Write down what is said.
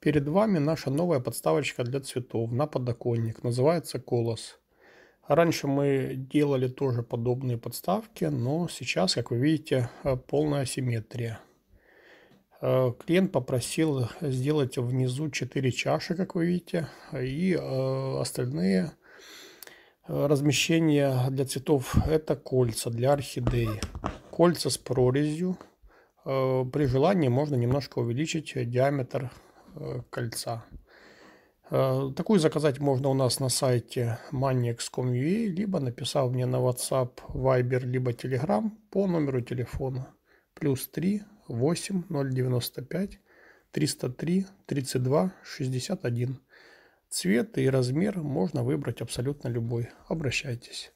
Перед вами наша новая подставочка для цветов на подоконник. Называется Колос. Раньше мы делали тоже подобные подставки, но сейчас, как вы видите, э, полная симметрия. Э, клиент попросил сделать внизу 4 чаши, как вы видите, и э, остальные размещения для цветов это кольца для орхидей. Кольца с прорезью. При желании можно немножко увеличить диаметр кольца. Э, такую заказать можно у нас на сайте maniacs.com.ua, либо написав мне на WhatsApp, Viber, либо Telegram по номеру телефона плюс 3 8 095 303 32 61. Цвет и размер можно выбрать абсолютно любой. Обращайтесь.